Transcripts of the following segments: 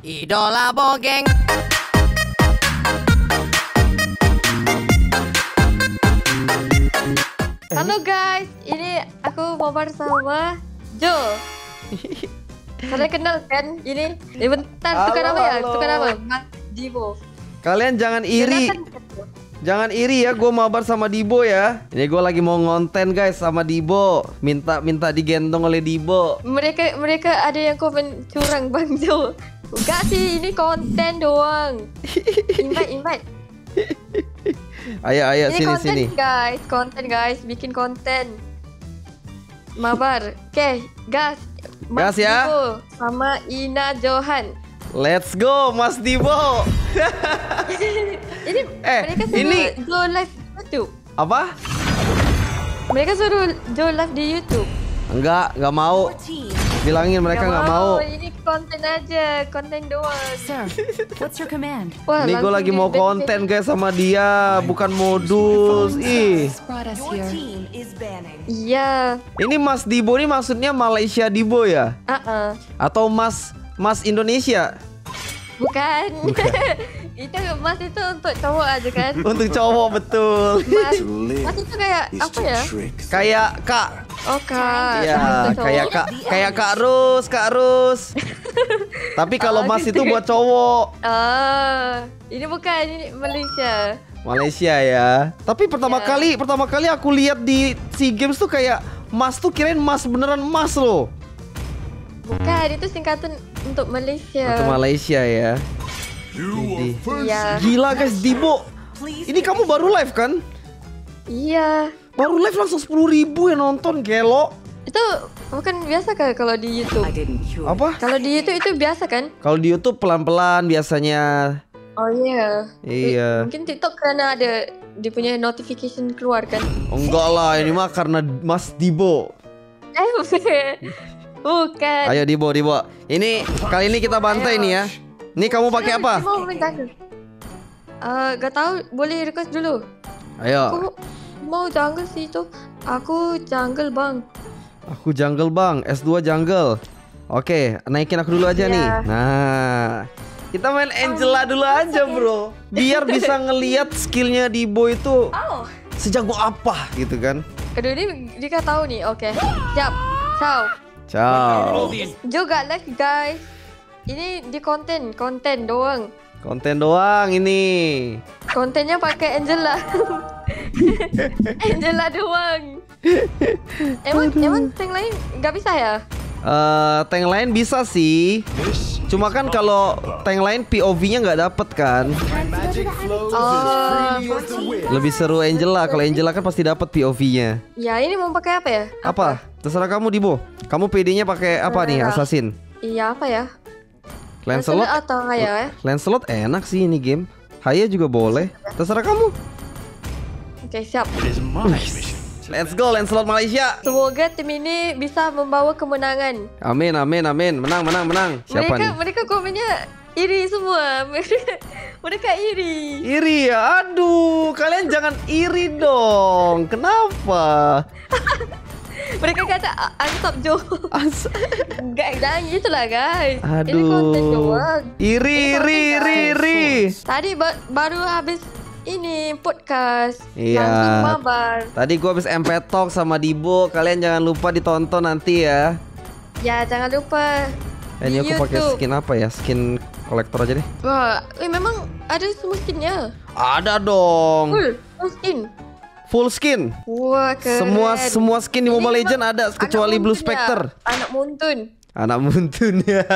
Idola Bogeng. Halo guys, ini aku mau bersama Jo. Kalian kenal kan? Ini, eh bentar tukar nama ya, halo. tukar nama. Mas Divo. Kalian jangan iri, jangan iri ya. Gue mabar sama Dibo ya. Ini gue lagi mau ngonten guys sama Dibo. Minta minta digendong oleh Dibo. Mereka mereka ada yang komen curang Bang Jo. Enggak sih, ini konten doang. Invite, invite. Ayo ayo ini sini konten sini. guys, konten guys, bikin konten. Mabar. Oke, gas. Gas ya. Divo sama Ina Johan. Let's go Mas Dibo. Ini Eh, mereka suruh ini- Jo live di YouTube. Apa? Mereka suruh Jo live di YouTube. Enggak, enggak mau. Bilangin mereka nggak mau. Ini konten aja, konten doang. Sir, what's your command? Wah, Ini gue lagi mau konten guys sama dia, bukan modus. Ih. Iya. ini Mas Dibo ini maksudnya Malaysia Dibo ya? Ah, ah. Atau Mas Mas Indonesia? Bukan. itu mas itu untuk cowok aja kan. Untuk cowok betul. Mas, mas itu kayak apa ya? Kayak Kak. Oh kak. Ya, kayak Kak, kayak Kak Rus, Kak Rus. Tapi kalau Oh, Mas gitu. itu buat cowok. Ah, ini bukan ini Malaysia. Malaysia ya. Tapi pertama Ya. kali, pertama kali aku lihat di SEA Games tuh kayak Mas tuh kirain Mas beneran Mas loh. Bukan, itu singkatan untuk Malaysia. Atau Malaysia ya. Jadi. Iya. Gila guys, Dibo. Ini kamu baru live kan? Iya. Baru live langsung 10 ribu yang nonton, gelo. Itu bukan biasa kan kalau di YouTube? Apa? Kalau di YouTube itu biasa kan? Kalau di YouTube pelan-pelan biasanya. Oh iya. Iya. Mungkin TikTok karena ada dia punya notification keluar kan? Enggak lah, ini mah karena Mas Dibo. Eh bukan. Ayo Dibo, Dibo. Ini kali ini kita bantai nih ya. Ini kamu pakai apa? Mau minta. Eh, gak tahu boleh request dulu. Ayo. Aku mau jungle sih itu. Aku jungle bang. Aku jungle bang, S2 jungle. Oke, naikin aku dulu aja Iya. nih. Nah, kita main Angela dulu aja bro. Biar bisa ngeliat skillnya Dibo itu sejago apa gitu kan. Aduh ini dia kan tahu nih. Oke. Siap. Ciao. Ciao. Juga like guys. Ini di konten, konten doang. Konten doang ini. Kontennya pakai Angela. Angela doang. Emang emang tank lain nggak bisa ya? Eh, tank lain bisa sih. Cuma kan kalau tank lain POV-nya nggak dapet kan. Oh, Lebih seru Angela. Kalau Angela kan pasti dapat POV-nya. ya ini mau pakai apa ya? Apa? Terserah kamu Dibo. Kamu PD-nya pakai apa nih? Merah. Assassin. Iya apa ya? Lancelot atau kayak ya? Lancelot enak sih ini game. Haya juga boleh. Terserah kamu. Oke siap. Let's go Lancelot Malaysia. Semoga tim ini bisa membawa kemenangan. Amin amin amin. Menang menang menang. Siapa mereka nih? mereka komennya iri semua. mereka iri. Iri ya. Aduh, kalian jangan iri dong. Kenapa? Mereka kata "A- antap Jo. As Enggak jangan gitulah guys. Ini konten Aduh. Iri iri iri iri. Tadi ba- baru habis ini podcast. Iya. Langsung mabar. Tadi gua habis MP Talk sama Dibo. Kalian jangan lupa ditonton nanti ya. Ya jangan lupa. Eh, Ini aku pakai skin apa ya? Skin kolektor aja deh. Wah, eh, memang ada semua skinnya. Ada dong. Full, full skin. Full skin. Wah, keren. Semua semua skin di Mobile Legend ada kecuali Blue muntun ya. Anak muntun. Anak muntun ya.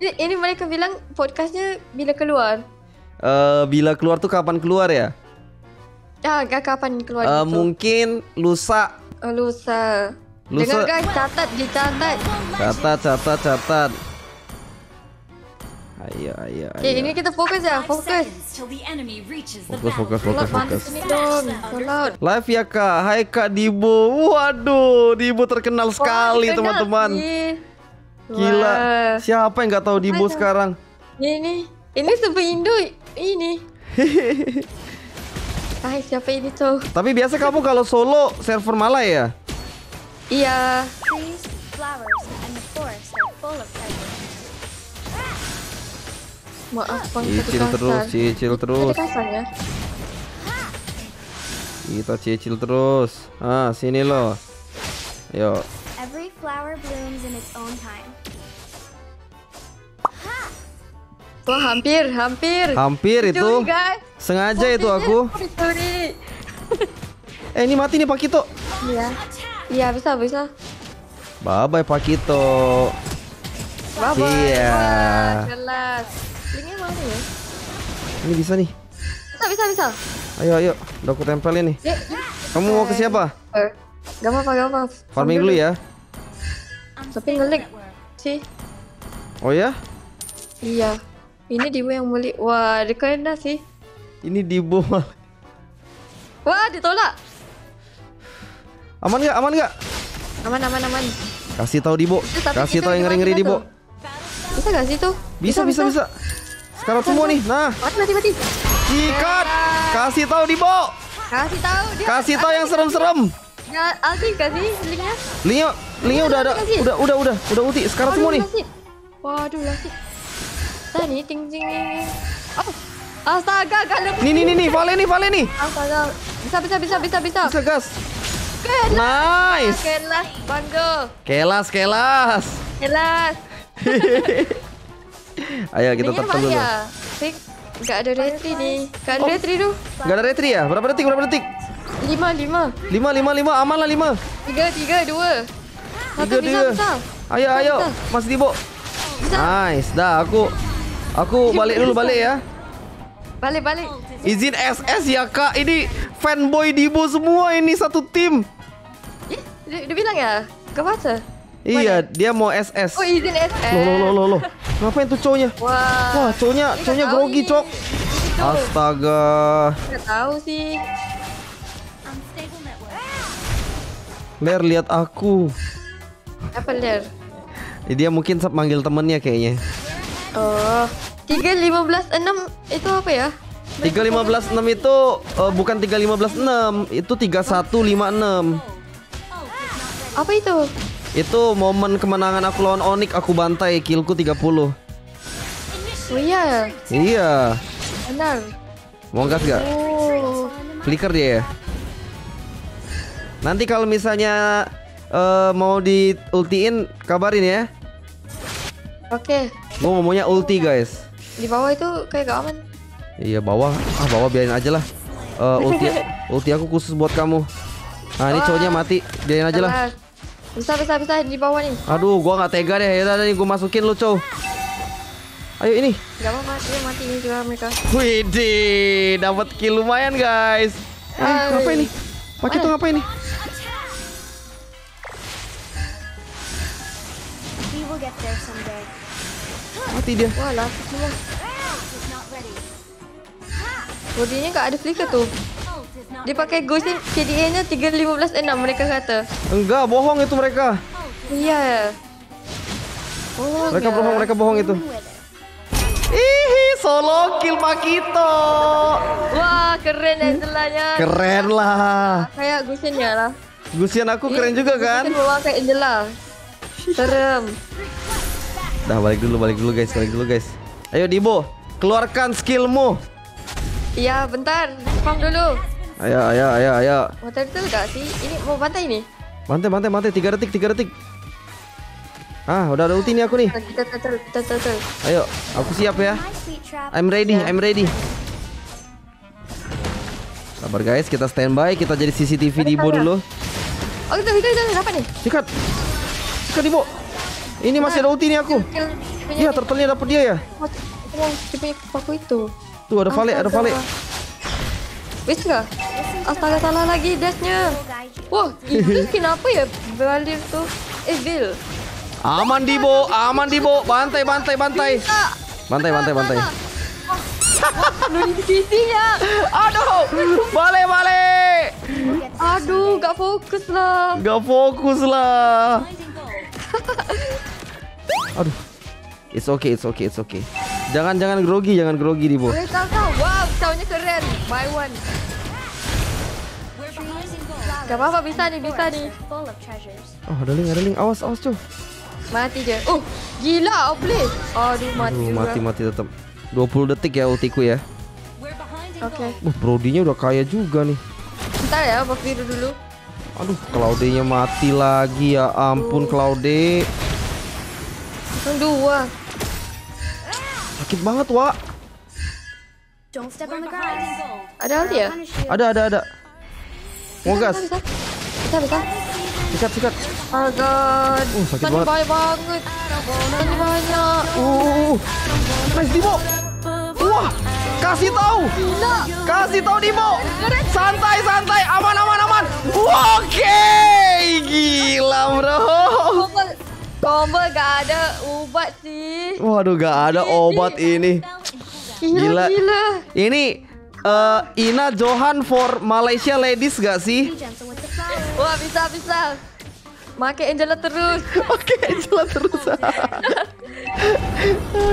Ini, mereka bilang podcastnya bila keluar. Eh, bila keluar tuh kapan keluar ya? Ah, gak kapan keluar gitu. mungkin lusa. Oh, lusa. Lusa. Dengar guys, catat, dicatat. Catat, catat, catat. Ayo, ayo, Oke, ayo. ini kita fokus ya, fokus. Fokus, fokus, fokus, fokus. Live ya kak, hai kak Dibo. Waduh, Dibo terkenal sekali teman-teman. Gila. Siapa yang nggak tahu Dibo sekarang? Ini, ini super Indo ini. Hai, siapa ini tuh? Tapi biasa kamu kalau solo server Malay ya? Iya. Trees, flowers, and the forest are full of. Maaf bang, Cicil kasar. terus, cicil terus. kasar ya. Kita cicil terus. Ah, sini lo. Yo. Every flower blooms in its own time. Wah hampir, hampir. Hampir itu. Curi. Sengaja itu aku. Curi. Eh, ini mati nih Pakito. Iya. Iya bisa bisa. Bye bye Pakito. Bye bye. Iya. Jelas. Mana ya? Ini bisa nih. Bisa bisa bisa. Ayo ayo, udah aku tempelin nih. Ya, Kamu mau ke siapa? Eh, Gak apa-apa, gak apa. Farming dulu ya. Tapi ngelik sih. Oh ya? Iya. Ini Dibu yang beli. Wah, dia kena sih. Ini Dibo. Wah, ditolak. Aman nggak? Aman nggak? Aman, aman, aman. Kasih tahu Dibo. Tapi Kasih tahu yang ngeri-ngeri? Dibo. Bisa gak sih tuh? Bisa bisa bisa. Sekarang semua nih. Nah, Mati, mati, mati. sikat. Kasih tahu Dibo. Kasih tahu dia. Kasih tahu yang serem-serem. Ya, Aldi kasih linknya. Linknya, linknya udah ada. Udah udah udah udah ulti. Sekarang semua nih. Waduh, lasik. Nah, nih, ting, ting. Oh, astaga, gak ada. Nih nih nih nih, Vale nih, Vale nih. Astaga. Bisa, bisa, bisa, bisa, bisa. Bisa gas. Kelas. Nice. Kelas, bangga. Kelas, kelas. Kelas. Ayo kita tekan dulu. Fik, gak ada retri nih. Gak ada retri tuh. Gak ada retri ya? Berapa detik? Berapa detik? Lima, lima. Lima, lima, lima. Aman lah lima. Tiga, tiga, dua. Satu Tiga, bisa, tiga. bisa. Ayo, Bisa, ayo. bisa. Mas Dibo. Bisa. Nice. Dah, aku aku balik dulu balik ya. Balik, balik. Izin SS ya kak. Ini fanboy Dibo semua ini satu tim. Ih, dia, dia bilang ya? Gak baca? Iya, dia mau SS. Oh, izin SS. Loh, loh, loh, loh, loh. Ngapain tuh cowoknya? Wah. Wah, cowoknya, cowoknya grogi, cok. Itu. Astaga. Gak tahu sih. Ler lihat aku. Apa ler? Eh, Dia mungkin manggil temennya kayaknya. Oh. Tiga lima belas enam itu apa ya? 3156 itu eh, bukan 3156, itu 3156. Apa itu? Itu momen kemenangan aku lawan Onyx aku bantai killku 30. Oh iya, Iya. benar. Mau gas gak? Oh. Flicker dia ya. Nanti kalau misalnya eh, mau di ultiin kabarin ya. Oke. Gue mau maunya ulti guys. Di bawah itu kayak gak aman. Iya bawah, ah bawah biarin aja lah. Eh, ulti ulti aku khusus buat kamu. Nah ini cowoknya mati, biarin aja lah. Bisa bisa bisa di bawah nih. Aduh, gua nggak tega deh. Ya udah nih gua masukin lu, cow. Ayo ini. Gak apa-apa, dia mati nih juga mereka. Widih, dapat kill lumayan, guys. Eh, ngapain nih? Pakai tuh there someday. Mati dia. Wah, laki semua. Bodinya gak ada flicker tuh. Dia pakai Ghost KDA-nya 3156 mereka kata. Enggak, bohong itu mereka. Iya. Mereka ya. bohong, mereka bohong itu. with it. Ih, solo kill Pakito. Wah, keren Angelanya. Keren lah. Kayak Gusennya lah. Gusian aku keren juga kan? Bawa kayak Angela. Serem. Dah balik dulu, balik dulu guys, balik dulu guys. Ayo Dibo, keluarkan skillmu. Iya, bentar. Spam dulu. Ayo, ayo, ayo, ayo. Mau turtle gak sih? Ini mau pantai nih? Mantai, mantai, mantai. Tiga detik, tiga detik. Ah, udah ada ulti nih aku nih. Kita kita. Ayo, aku siap ya. I'm ready, I'm ready. Sabar guys, kita standby, kita jadi CCTV Dibo dulu. Oh, kita, kita, kita, apa nih? Sikat. Sikat Dibo. Ini masih ada ulti nih aku. Iya, turtle-nya dapet dia ya. Oh, Itu punya paku itu. Tuh ada Vale, ada Vale. Wis gak? Astaga salah lagi dashnya. Wah, itu kenapa ya Valir tuh? Eh, Bill. Aman Dibo, aman Dibo. Bantai, bantai, bantai. Bisa. Bantai, bantai, bantai. Notifikasinya. Aduh, Vale, Vale. Aduh, gak fokus lah. Gak fokus lah. Aduh. It's okay, it's okay, it's okay. Jangan jangan grogi, jangan grogi Dibo. Tahu. Wow, tahunnya keren. Buy one. Gak apa-apa, bisa nih, bisa nih. Full of treasures. Oh, ada link, ada link. Awas, awas, cuy. Mati dia. Oh, gila, Obleh. Aduh, mati Aduh, juga. mati mati tetap. 20 detik ya ultiku ya. Oke. Uh, Brodinya udah kaya juga nih. Bentar ya, buff biru dulu. Aduh, Claude-nya mati lagi ya ampun Claude. Yang dua. Sakit banget, Wak. Don't step on the grass. Ada ulti ya? Ada, ada, ada. Mau gas? Bisa, bisa. Bisa, bisa. Sikat, sikat. Oh god. Uh, sakit Tadi banget. banyak banget. Tadi banyak. Uh, nice Dimo. Wah, kasih tahu. Kasih tahu Dimo. Santai, santai. Aman, aman, aman. Oke, gila bro. Combo, gak ada ubat sih. Waduh, gak ada obat ini. Gila. Gila, gila. Ini eh, Ina Johan for Malaysia Ladies gak sih? Wah, bisa, bisa. Make Angela terus. Oke, jalan terus.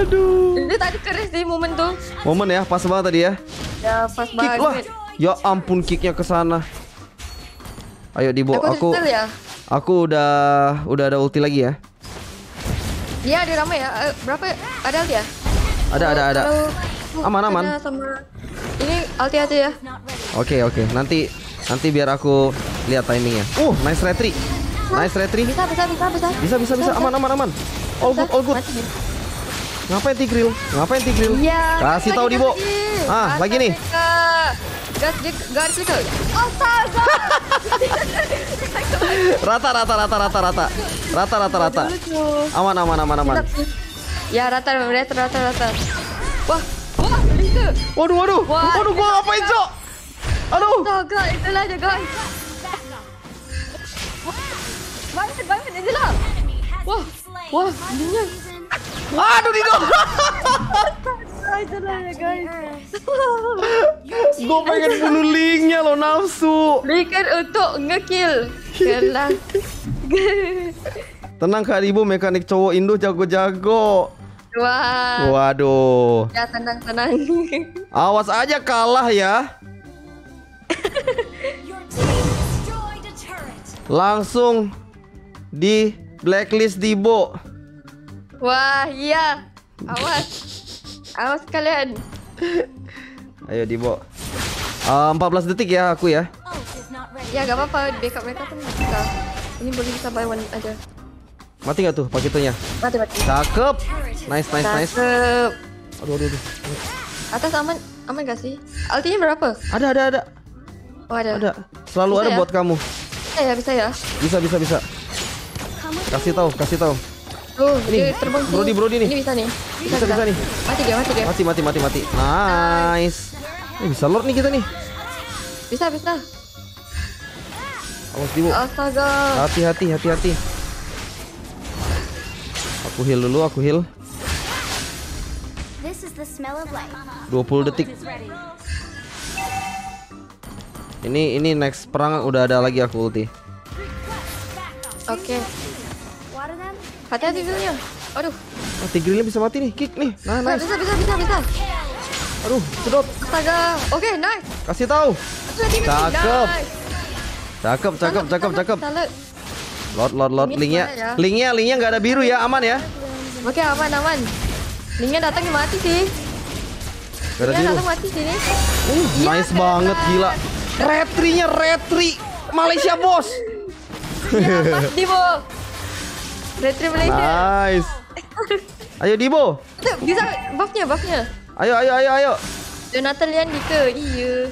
Aduh. Ini tadi keren sih momen tuh. Momen ya, pas banget tadi ya. Ya, pas Kick wah. banget. Ya ampun kicknya ke sana. Ayo Dibo, Aku, aku ya. aku udah udah ada ulti lagi ya. Iya, ada ramai ya. Eh, berapa? Ada ulti ya? Ada ada ada. Kalau- Aman, aman. Sama ini ulti aja ya. Oke oke, nanti nanti biar aku lihat timingnya. Uh, nice retry. Nice retry. Bisa, bisa, bisa, bisa. Bisa bisa bisa aman aman aman. All good all good. Ngapain Tigril? Ngapain Tigril? Iya. Kasih tahu Dibo. lagi. Ah, lagi nih. Gas. Astaga. Rata rata rata rata rata. Rata rata rata. Aman aman aman aman. Ya rata rata rata rata. Wah, flicker. Waduh waduh. Wah, Waduh gua ngapain, Cok? Aduh. Astaga, itulah dia guys. Bangun, bangun, Angela. Wah, wah, minyak. Aduh Dido. Itulah dia guys. Gue pengen bunuh linknya lo nafsu. Flicker untuk ngekill. Kelas. Tenang Kak Dibo, mekanik cowok Indo jago-jago. Wah. Waduh. Ya tenang tenang. Awas aja kalah ya. Langsung di blacklist Dibo. Wah iya. Awas. Awas kalian. Ayo Dibo. Ah, 14 detik ya aku ya. Ya gak apa-apa. Backup mereka pun bisa. Ini boleh kita buy one aja. Mati nggak tuh paketonya? Mati mati. Cakep. Nice nice nice. Cakep. Aduh aduh aduh. Atas aman aman gak sih? Altinya berapa? Ada ada ada. Oh ada. Ada. Selalu Bisa ada ya? buat kamu. Bisa ya bisa ya. Bisa bisa bisa. Kasih tahu, kasih tahu. Tuh Ini, terbang. Brody, Brody nih. Ini bisa nih. Bisa bisa nih. Mati dia mati dia. Mati mati mati mati. Nice. Eh, bisa lord nih kita nih. Bisa bisa. Awas Dibo. Astaga. Hati-hati, hati-hati. Aku heal dulu, aku heal. This is the smell of life. 20 detik. Ini ini next perang udah ada lagi aku ulti. Oke. Them. Hati-hati. Aduh. Oh, Tigrilnya bisa mati nih, kick nih. Nah, nice. Bisa bisa bisa bisa. Aduh, sedot. Astaga. Oke, nice. Kasih tahu. Cakep. Cakep, cakep, cakep, salut, cakep. Lord, lord. Ini Linknya, ya? linknya, linknya nggak ada biru ya, aman ya? Oke, aman aman. Linknya datang mati sih. Gak ada Linknya biru. datang mati sini. Uh, Iya, nice banget, gila. Retri-nya retri. Malaysia bos. Ya, pas Dibo. Retri Malaysia. Nice. Ayo Dibo. Itu bisa buffnya, buffnya. Ayo, ayo, ayo, ayo. Jonathan Lian Dika. Iya.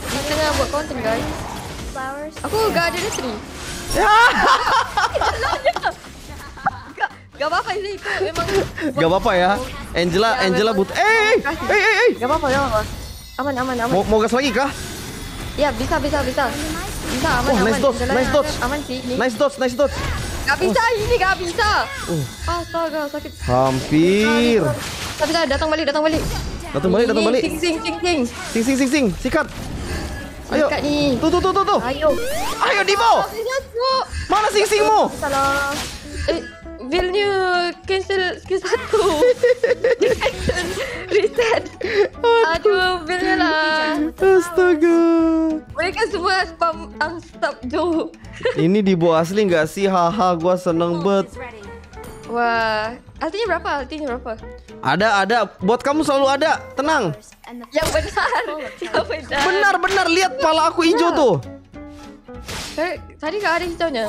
Kita tengah buat konten guys. Flowers. Aku gak ada retri. Ya. Gak, apa-apa sih itu memang. Gak apa-apa ya. Angela, Ya, Angela but. Eh, eh, eh, eh, eh. Gak apa-apa, gak apa-apa. Aman, aman, aman. Mau, mau gas lagi kah? Ya, bisa, bisa, bisa. Bisa, aman, Wah, aman. nice dodge, nice dodge. Aman sih ini. Nice dodge, nice dodge. Gak bisa, ini gak bisa. Uh. Astaga, sakit. Hampir. Tapi bisa, datang balik, datang balik. Datang balik, datang balik. Sing, sing, sing, sing. Sing, sing, sing, sing. Sikat. Ayo. Sikat ni. Tuh, tuh, tuh, tuh, tuh. Ayo. Ayo Dibo. Masuk. Mana sing singmu? Salah. Eh, Billnya cancel skill satu. Cancel. Reset. Aduh, billnya lah. Astaga. Mereka semua spam unstop Joe. Ini Dibo asli nggak sih? Haha, gua seneng Ult bet. Wah, artinya berapa? Artinya berapa? Ada, ada. Buat kamu selalu ada. Tenang. Yang benar. Yang benar. Benar, benar. Lihat pala aku hijau tuh. Eh, Tadi gak ada hijaunya.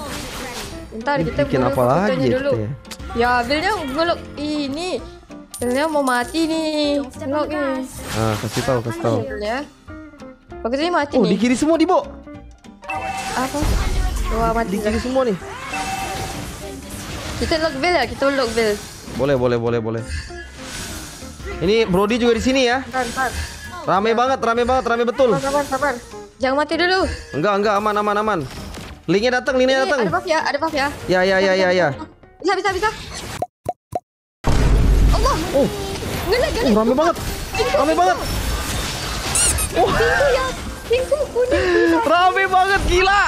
Ntar Ini kita bikin apa lagi ya dulu. ya? Ya, Billnya nguluk ini. Billnya mau mati nih. Nguluk grass. Ah, kasih tahu, kasih tahu. Ya. Bagusnya mati Oh, di nih. kiri semua, Dibo. Apa? Wah, mati. Di kiri semua nih. Kita lock Bill ya, kita lock Bill. Boleh, boleh, boleh, boleh. Ini Brody juga di sini ya. Ntar, ntar. Rame banget, rame banget, rame betul. Sabar, sabar. Jangan mati dulu. Enggak, enggak, aman, aman, aman. Linknya datang, linknya datang. ada buff ya, ada buff ya. Ya, ya, ya, ya, ya. Bisa, bisa, bisa. Allah. Oh, Ngelak, oh, ngelak. rame banget. Rame banget. Pintu ya. Pintu kuning. Rame banget, gila.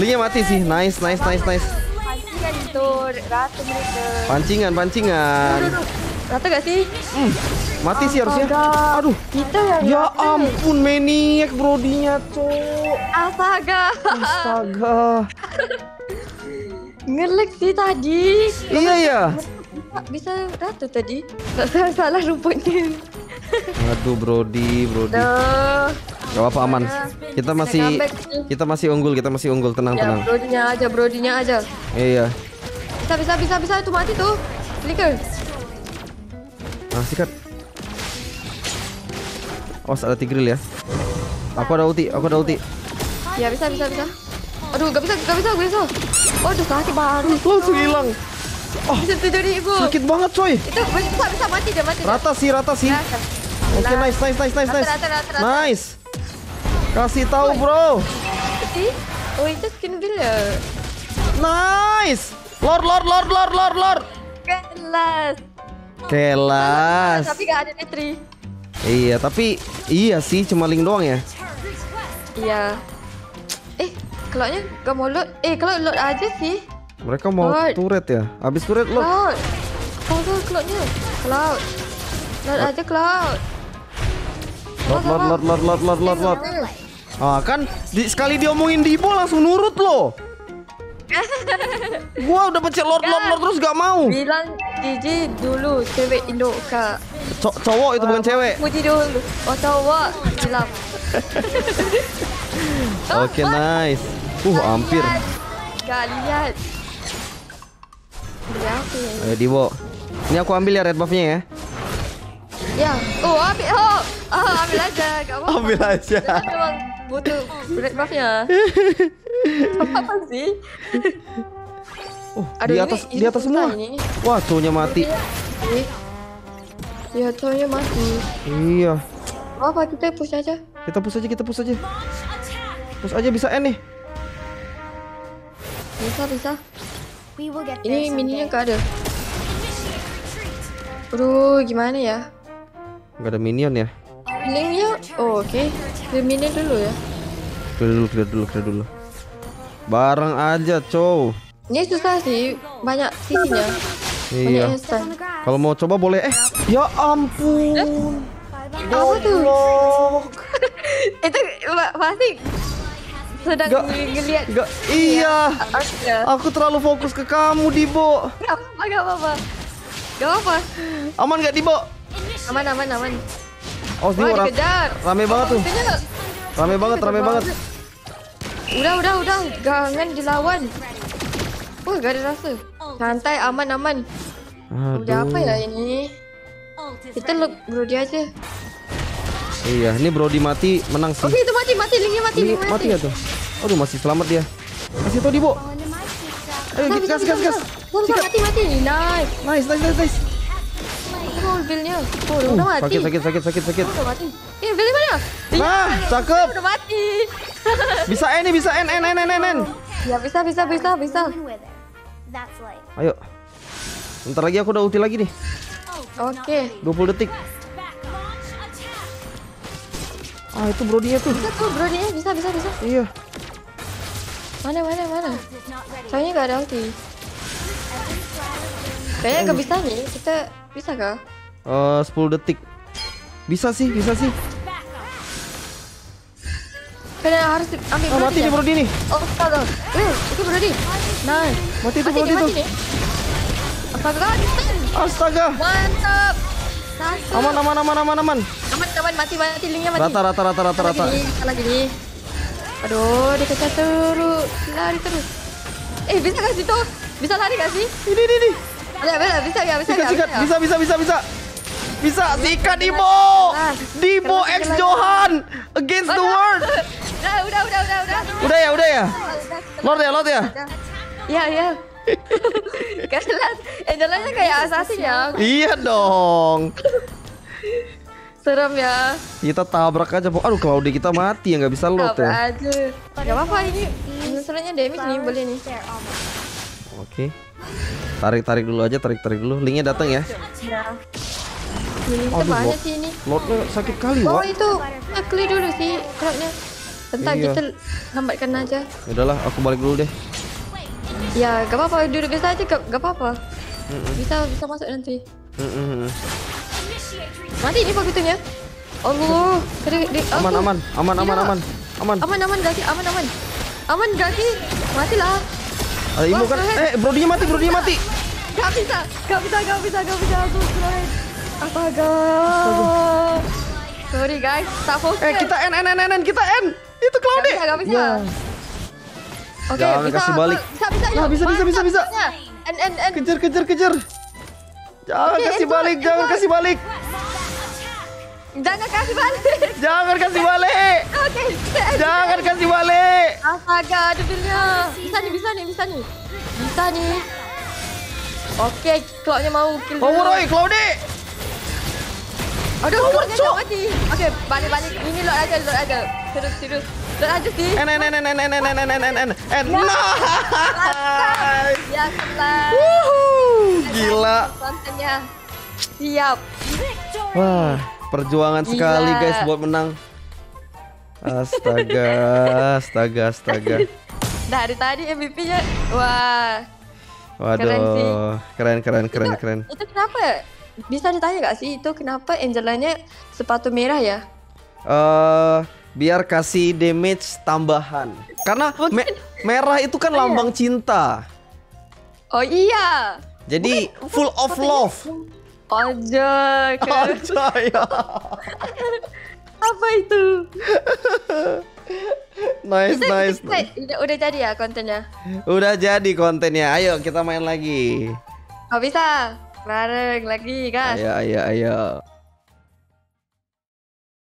Linknya mati sih. Nice, nice, nice, nice. Pancingan itu ratu mereka. Pancingan, pancingan. Ratu gak sih? Hmm, mati sih harusnya. Astaga. Aduh. Kita yang Ya ratu. ampun, maniac Brodinya, cok. Astaga. Astaga. Ngelek sih tadi. Iya, ya. Bisa ratu tadi. Salah salah rumputnya. Aduh, Brody, Brody. Duh. Gak apa-apa aman. Kita masih kita masih unggul, kita masih unggul. Tenang, Ya, tenang. brodinya aja, brodinya aja. Iya. Bisa, bisa, bisa, bisa. Itu mati tuh. Flicker. Nah, sikat. Awas ada tigril ya. Aku ada ulti, aku ada ulti. Ya, bisa, bisa, bisa. Aduh, gak bisa, gak bisa, gak bisa. Oh, udah sakit baru. Langsung hilang. Bisa tidur ibu. Sakit banget, coy. Itu bisa, bisa mati dia, mati. Rata sih, rata sih. Oke, nice, nice, nice, nice, nice. Rata, rata, rata. Nice. Kasih tahu, bro. Oh, itu skin bill ya. Nice. Lord, lord, lord, lord, lord, lord. Kelas. Kelas. Tapi gak ada netri. Iya, tapi iya sih cuma link doang ya. Iya. Eh, cloudnya gak mau load. Eh, cloud load aja sih. Mereka mau Lord. turret ya. Habis turret lo. Cloud. Cloud, cloudnya. Cloud. Load aja cloud. Lord, lord, lord, lord, lord, lord, lord, lord. Ah kan di, sekali diomongin Dibo langsung nurut lo. Gua udah pencet lord, lord, lord terus gak mau. Bilang Gigi dulu cewek Indo kak. Co- cowok itu bukan cewek. Puji dulu. Oh cowok. Silap. Oke, nice. Uh, hampir. Gak lihat. Apa ya? Ayo Dibo. Ini aku ambil ya red buffnya ya. Ya. Oh ambil. Oh. Ah ambil aja. Gak apa-apa. Ambil aja. Kita memang butuh red buffnya. Apa apa sih? Oh, Aduh, di atas ini di atas semua. ini. Wah, cowoknya mati. Ya cowoknya mati. Iya. Gak apa kita push aja. Kita push aja, kita push aja. Push aja bisa N nih. Bisa bisa. We will get there Ini mininya gak ada. Aduh gimana ya? Gak ada minion ya. Linknya, oh oke. Okay. minion dulu ya. Clear dulu, clear dulu, clear dulu. Bareng aja, cow. Ini susah sih, banyak sisinya. Banyak Iya. Kalau mau coba boleh. Eh, ya ampun. Apa tuh? Itu pa- pasti sedang Gak, ngeliat. gak, iya. Aku terlalu fokus ke kamu, Dibo. Gak apa-apa, gak apa-apa. Gak apa. Aman gak, Dibo? Aman, aman, aman. Oh, Dibo, Wah, dikejar. rame banget tuh. Rame banget, rame banget. Udah, udah, udah. Jangan dilawan. Wah, gak ada rasa. Santai, aman, aman. Udah apa ya ini? Kita look Brody aja. Iya, ini Brody mati menang sih. Oke, itu mati, mati. Linknya mati, Ini linknya mati ya tuh? Aduh, masih selamat dia. Dibo. Fall into my pizza. Ayo, Bisa, gas, bisa, gas, bisa, gas. bisa. Bisa, mati, mati. Nice. Nice, nice, nice, nice. Oh, Billnya. Oh, Uh, udah mati. sakit, sakit, sakit, sakit, sakit. Udah mati. Eh, Bill mana? Nah, cakep. Udah mati. Bisa N nih, bisa N, N, N, N, N, N. Ya, bisa, bisa, bisa, bisa. Ayo. Bentar lagi aku udah ulti lagi nih. Oke. 20 detik. Ah, itu Brody-nya tuh. Bisa tuh, Brody nya bisa, bisa, bisa. Iya. Mana, mana, mana? Soalnya nggak ada ulti. Kayaknya nggak bisa nih. Kita bisa kah? Eh, 10 detik. Bisa sih, bisa sih. Kalian harus ambil Brody mati ya? nih Brody nih. Oh, astaga. Eh, itu Brody. Nice. Mati itu nih, tuh. Astaga. Astaga. Mantap. Aman aman aman aman aman. Aman, aman, mati, mati, linknya mati. Rata rata rata rata rata. Lagi ni, lagi ni. Aduh, dia kejar terus. Lari terus. Eh, bisa kat situ? Bisa lari kat sini? Ini ini ini. Ya, bisa, bisa, ya, bisa, Sikat ya, sikat. ya. Bisa bisa bisa bisa. Bisa sikat Dibo. Dibo X. Johan against the world. Udah, udah, udah, udah, udah. Udah ya udah ya. Lord ya Lord ya. Ya, ya. Kelas, Angelanya kayak assassin ya. Iya dong. Serem ya. Kita tabrak aja. Pok. Aduh Claudia kita mati ya nggak bisa load Apa ya. aja. Gak apa-apa ini. Sebenarnya damage nih, boleh nih. Oke. Tarik tarik dulu aja tarik tarik dulu. Linknya datang ya. Ya. Ini banyak sih ini. Lordnya sakit kali Oh wah. itu kita clear dulu sih crowdnya. Bentar Iya. kita lambatkan aja. Udahlah aku balik dulu deh. Ya gak apa-apa duduk biasa aja gak, gak apa-apa. Bisa bisa masuk nanti. Mm, mm, mm. Mati ini paketnya. Allah. Kena di Aman aman aman aman aman aman. Aman aman gaki aman aman. Aman gaki. Matilah. Ada ibu kan? Eh brodinya mati brodinya mati. Gak bisa. Gak bisa gak bisa gak bisa aku keren. Astaga. Sorry guys, tak fokus. Eh kita N N N N N kita N. Itu Gak Claudia. bisa, gak bisa. Ya. Oke, Jangan bisa, kasih balik. Bisa, bisa, Nah, yuk. bisa, bisa, bisa, bisa. Mantap, And, and, and. Kejar kejar kejar. Jangan kasih balik, jangan kasih balik. Jangan kasih balik. Jangan kasih balik. Oke. Jangan kasih balik. Astaga, ada billnya. Bisa nih, bisa nih, bisa nih. Bisa nih. Oke, clocknya mau kill dulu. Roy, Claudia. Aduh, clocknya Cok. tak mati. Oke, balik-balik. Ini load aja, load aja. Terus, terus. Load aja sih. N N N N N N N N N N N N N Nice. Ya, kelas. Wuhu, Gila. Kontennya. Siap. Wah, perjuangan Gila. sekali guys buat menang. Astaga, astaga, astaga. Dari tadi MVP-nya. Wah. Waduh, Keren sih. keren, keren, keren, keren. Itu kenapa? Bisa ditanya gak sih itu kenapa Angelanya sepatu merah ya? Eh, biar kasih damage tambahan. Karena me- merah itu kan lambang cinta. Oh iya. Jadi full of love. Ojo, keren. Aja apa itu? Nice, Kita- nice. kita- udah, udah jadi ya kontennya? Udah jadi kontennya. Ayo kita main lagi. Oh bisa, bareng lagi guys. Ayo, ayo, ayo.